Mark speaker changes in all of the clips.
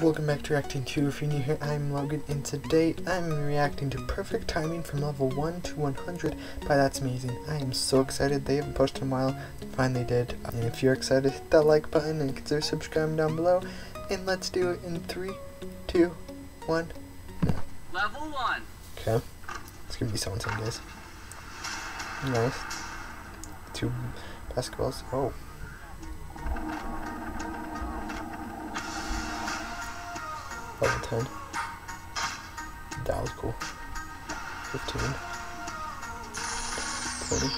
Speaker 1: welcome back to Reacting 2. If you're new here, I'm Logan, and today I'm reacting to Perfect Timing from level 1 to 100 by That's Amazing. I am so excited. They haven't posted in a while. Finally did. And if you're excited, hit that like button and consider subscribing down below. And let's do it in 3, 2, 1, now.
Speaker 2: Level 1.
Speaker 1: Okay. It's gonna be so insane, guys. Nice. Two basketballs. Oh. Level 10. That was cool. 15. 20.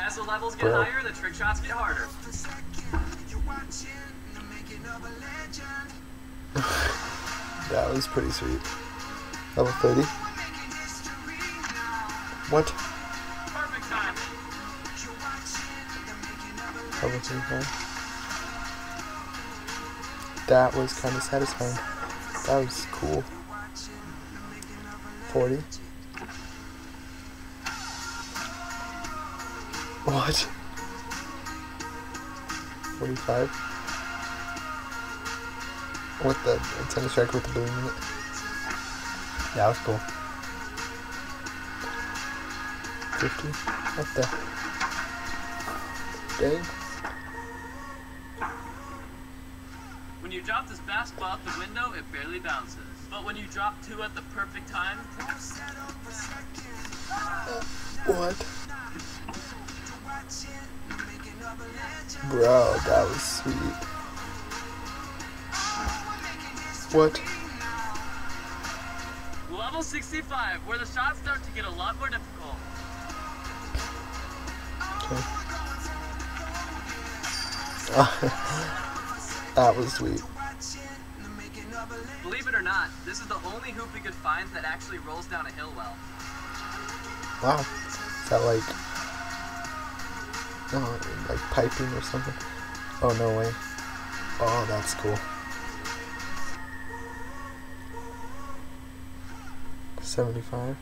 Speaker 2: As the levels get
Speaker 1: Bro.
Speaker 2: higher, the trick shots get harder.
Speaker 1: That was pretty sweet. Level 30. What?
Speaker 2: Perfect time.
Speaker 1: Level 35. That was kind of satisfying. That was cool. 40. What? 45. With the tennis strike with the balloon in it. That was cool. 50. What the? Dang.
Speaker 2: When you drop this basketball out the window, it barely bounces. But when you drop two at the perfect time,
Speaker 1: What? Bro, that was sweet. What?
Speaker 2: level 65, where the shots start to get a lot more difficult.
Speaker 1: Okay. that was sweet.
Speaker 2: Believe it or not, this is the only hoop we could find that actually rolls down a hill well.
Speaker 1: Wow. Is that like. Oh, like piping or something? Oh, no way. Oh, that's cool. 75.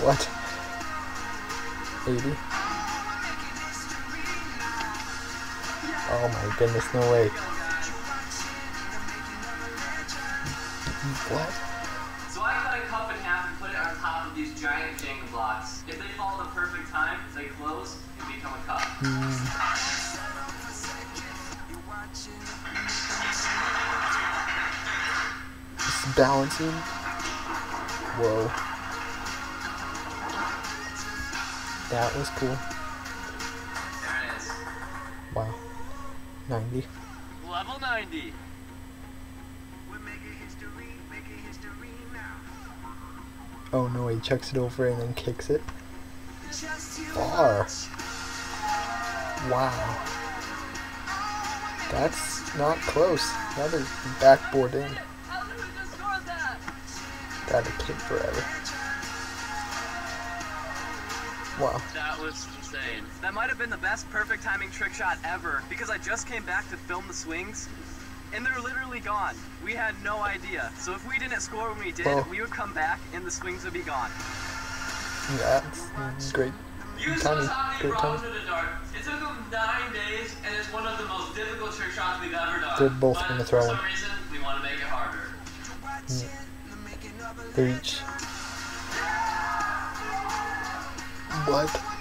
Speaker 1: What? 80? Oh my goodness, no way. What?
Speaker 2: So I cut a cup in half and put it on top of these giant Jenga blocks. If they fall at the perfect time, they close and become a cup. Hmm.
Speaker 1: Just balancing. Whoa. That was cool. 90.
Speaker 2: Level 90.
Speaker 1: Oh no, he chucks it over and then kicks it. Far. Wow. That's not close. That is backboard in.
Speaker 2: How did we just score that?
Speaker 1: Gotta kick forever. Wow.
Speaker 2: That was insane. That might have been the best perfect timing trick shot ever because I just came back to film the swings and they're literally gone. We had no idea. So if we didn't score when we did,
Speaker 1: Oh.
Speaker 2: we would come back and the swings would be gone.
Speaker 1: That's great.
Speaker 2: Use
Speaker 1: Timing.
Speaker 2: those how
Speaker 1: Great
Speaker 2: rounds
Speaker 1: timing.
Speaker 2: the dark. It took them nine days, and it's one of the most difficult trick shots we've ever done.
Speaker 1: They're both
Speaker 2: but
Speaker 1: gonna throw
Speaker 2: For some reason, we want to make it harder. Mm.
Speaker 1: They're each. What?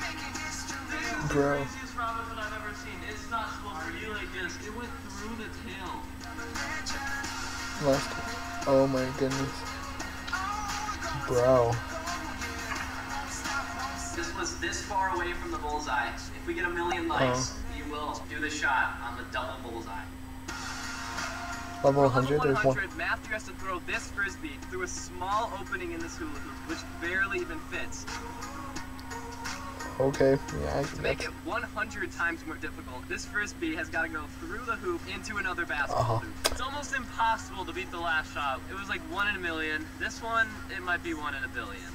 Speaker 1: Bro.
Speaker 2: Craziest Robin Hood I've ever seen. It's not supposed to be like this. It went through the tail.
Speaker 1: Last. Oh my goodness. Bro.
Speaker 2: This was this far away from the bullseye. If we get a million likes, you will do the shot on the double bullseye.
Speaker 1: Level 100,
Speaker 2: level
Speaker 1: there's one.
Speaker 2: 100, Matthew has to throw this frisbee through a small opening in this hula hoop, which barely even fits.
Speaker 1: Okay, yeah, I,
Speaker 2: To make it 100 times more difficult, this frisbee has got to go through the hoop into another basketball
Speaker 1: Uh-huh.
Speaker 2: hoop. It's almost impossible to beat the last shot. It was like one in a million. This one, it might be one in a billion.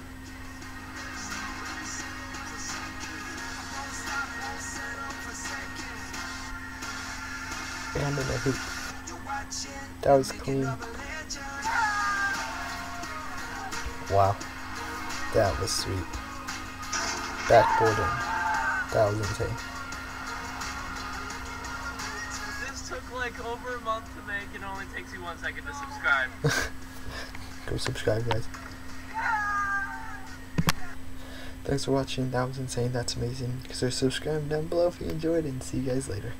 Speaker 1: and in a hoop. That was clean. Wow. That was sweet backboarding. was insane.
Speaker 2: This took like over a month to make and only takes you one second to subscribe.
Speaker 1: Go subscribe guys. Thanks for watching, that was insane, that's amazing. So subscribe down below if you enjoyed and see you guys later.